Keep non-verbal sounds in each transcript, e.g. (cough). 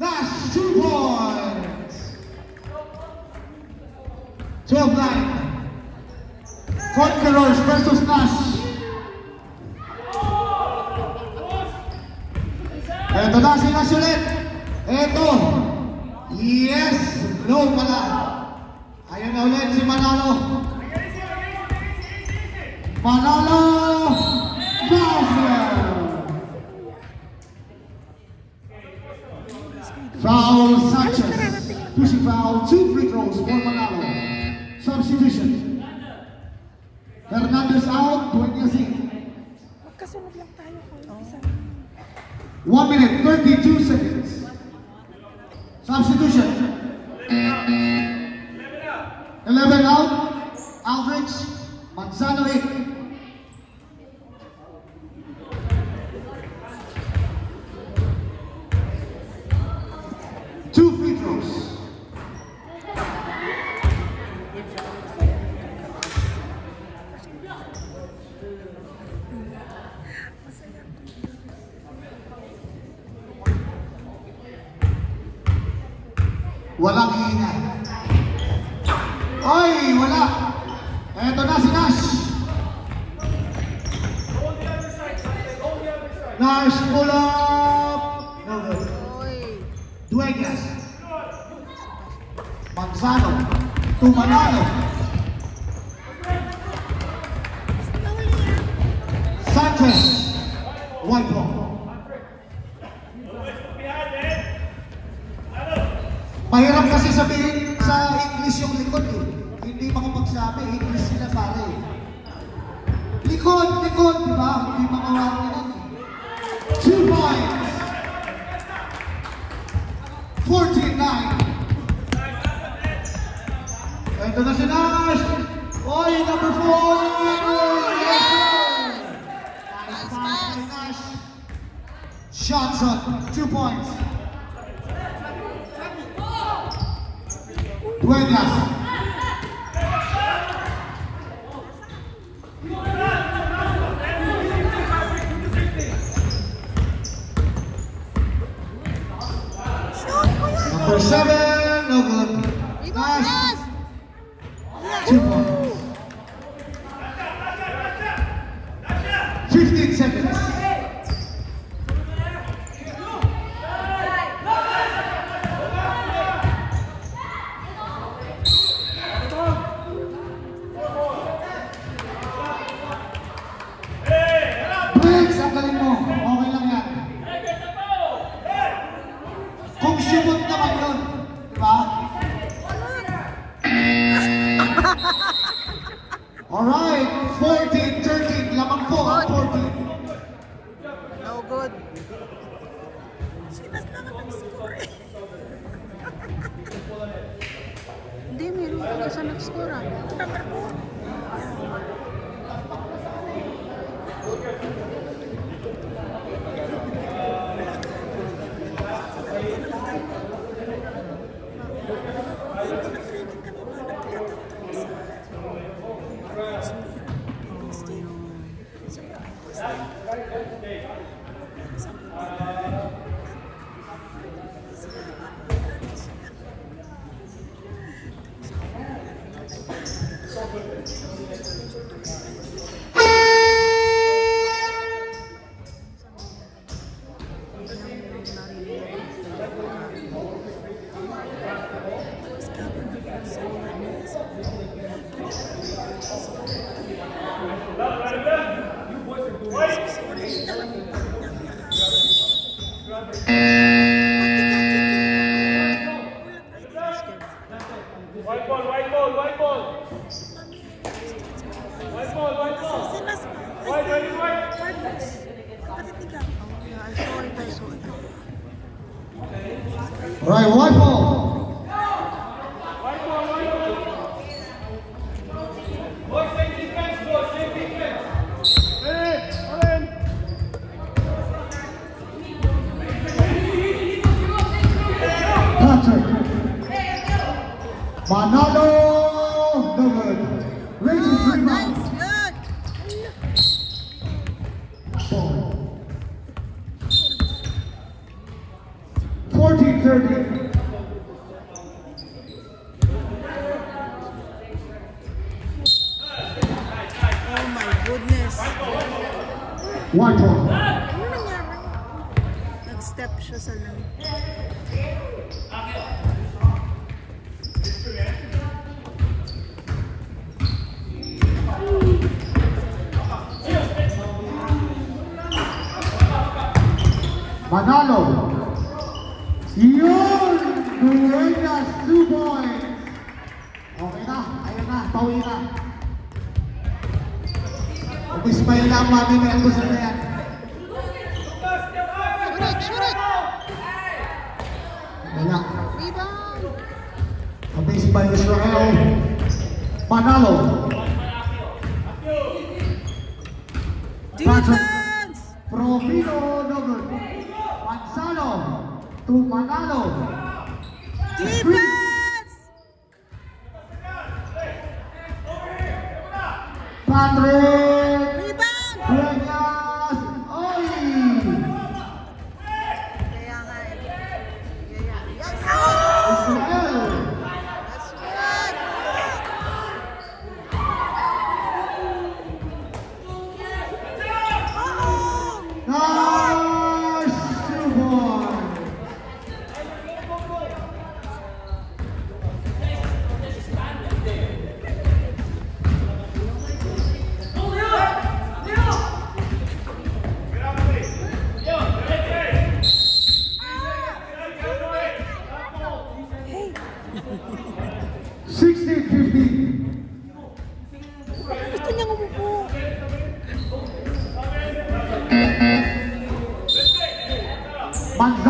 Nash, two points. 12-9. Conquerors versus Nash. Ito na si Nash ulit. Ito. Yes. No pala. Ayan na ulit si Manalo. Manalo. Basel. Raul Sanchez. Pushing foul, two free throws for Manalo. Substitution. Hernandez out, Dueñasing. Magkasunod 1 minute, 32 seconds. Substitution. 11 out, Aldrich, Manzano 8. Manzano. Tumanalo. Sanchez. White ball. Mahirap kasi sabihin sa English yung likod eh. Hindi makapagsabi, English sila pare. Likod, likod, di ba? Hindi makawari Natasha Nash! Oh, number four! Oh, yes! Nice pass. Shots up, two points. Oh. Duenas. Alright, 14, 13. Lamang po ang 14. No good. Sinas lang ang nag-score eh. (laughs) Hindi, meron ka sa nag-score ah. Number 4. equipment. Manalo. Yun! Duwena two points. Okay na, ayun na, pauwi na. Umismile na ang mami, may na yan. Shurek, shurek! Wala. Rebound! Umismile na siya Manalo. Guardado. Defense! Patrick. Mangga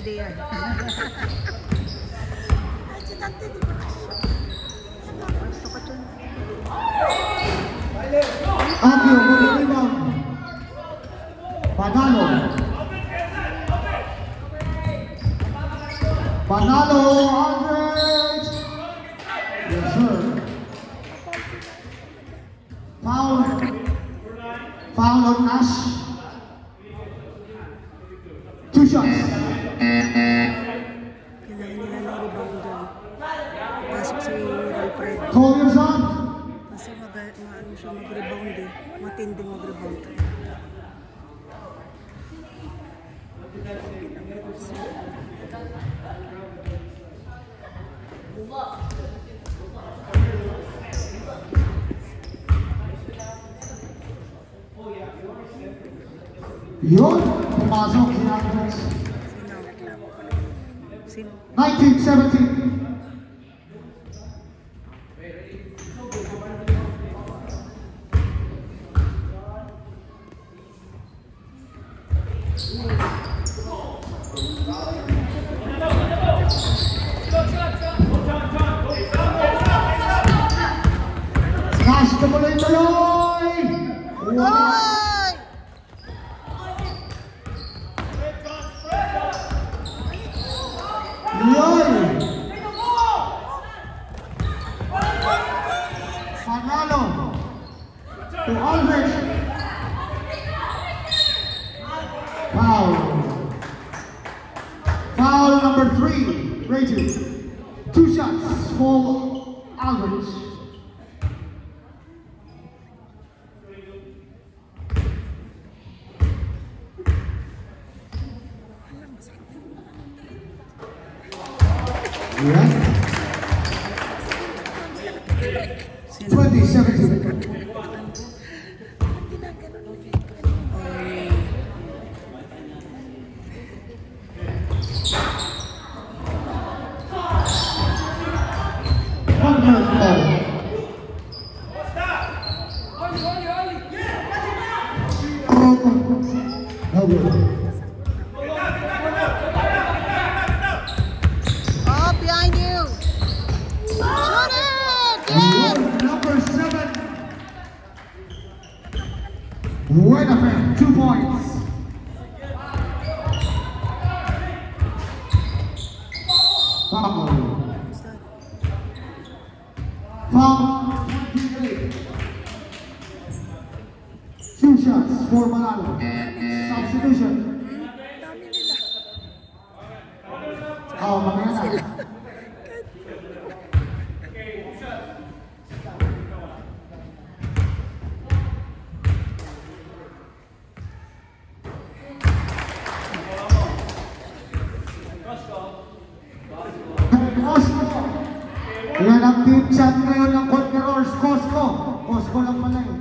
hindi yan. Gusto ko dyan. Akyo. Panalo. Panalo, Andre. 1970. Brady, Brady. Two shots for Aldridge. Right up there, two points. Cosco. Yan ang team chat ngayon ng Conquerors, Cosco. Cosco lang pala yun.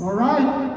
All right.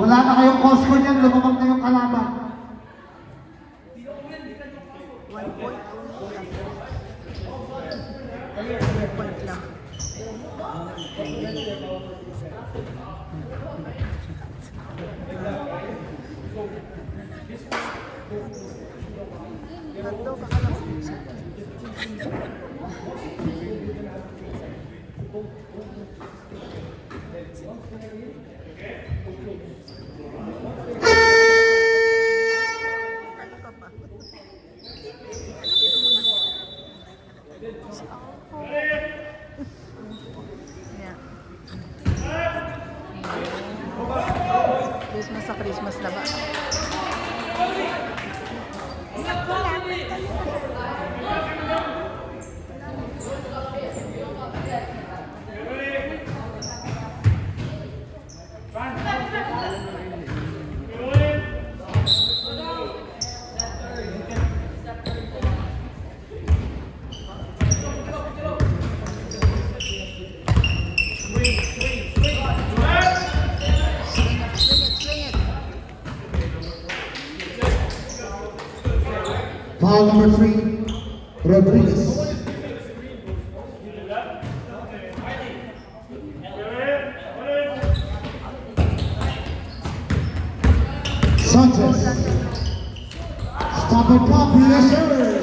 Wala na kayong cause for yan, lumabag na yung kalaban. sa Christmas na ba? Papa Poppy, yes sir.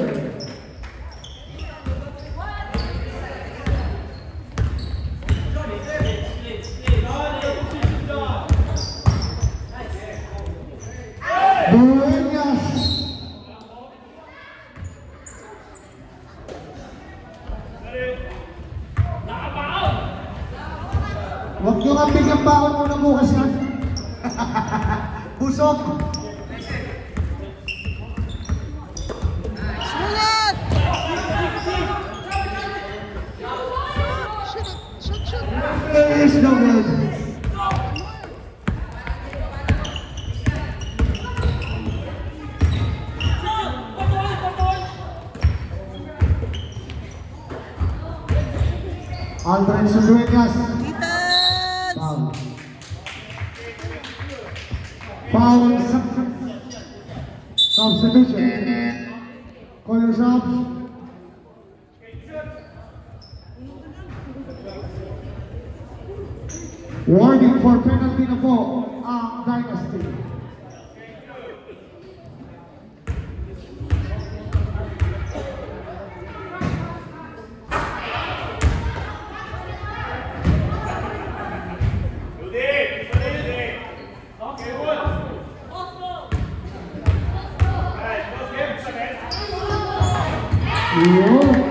Aldrin Dueñas. Defense! Foul. Foul. Substitution. Call your subs. Warning for penalty na po ang Dynasty. Dios.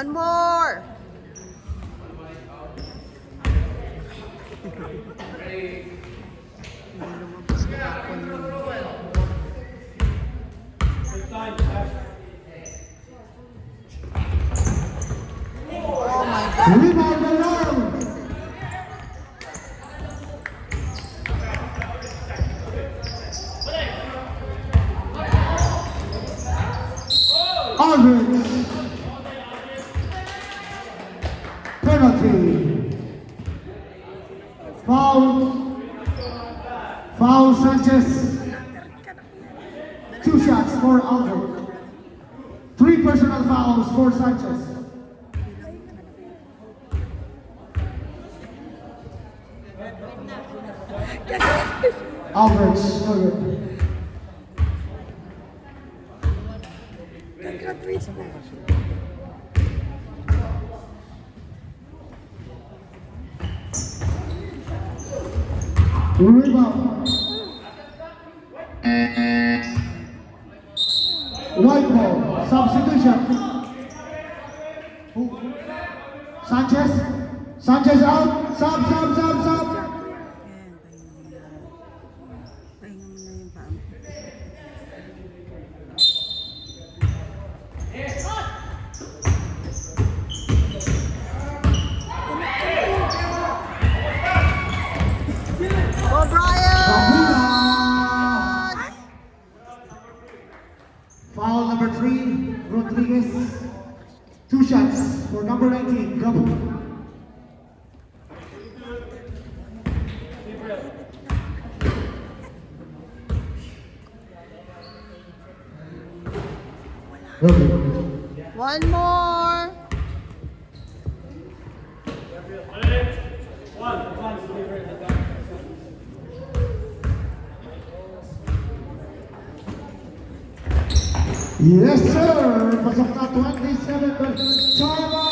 One more! penalty. Foul. Foul Sanchez. Two shots for Aldo. Three personal fouls for Sanchez. Albert, Sanchez out. Stop, stop, stop, stop. One more. Yes, sir. Pasok na 27, but.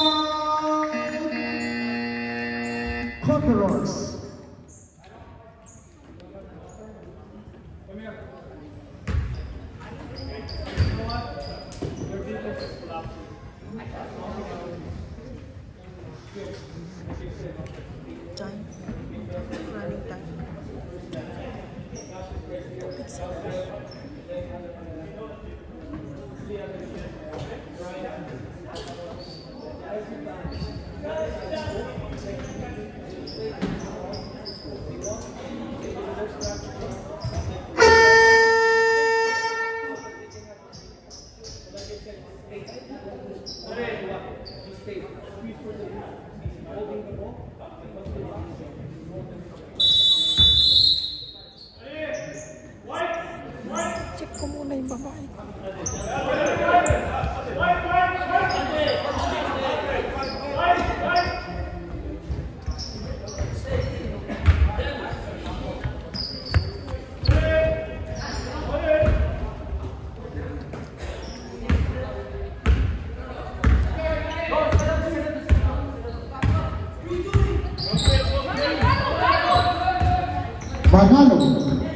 Tá Pagano.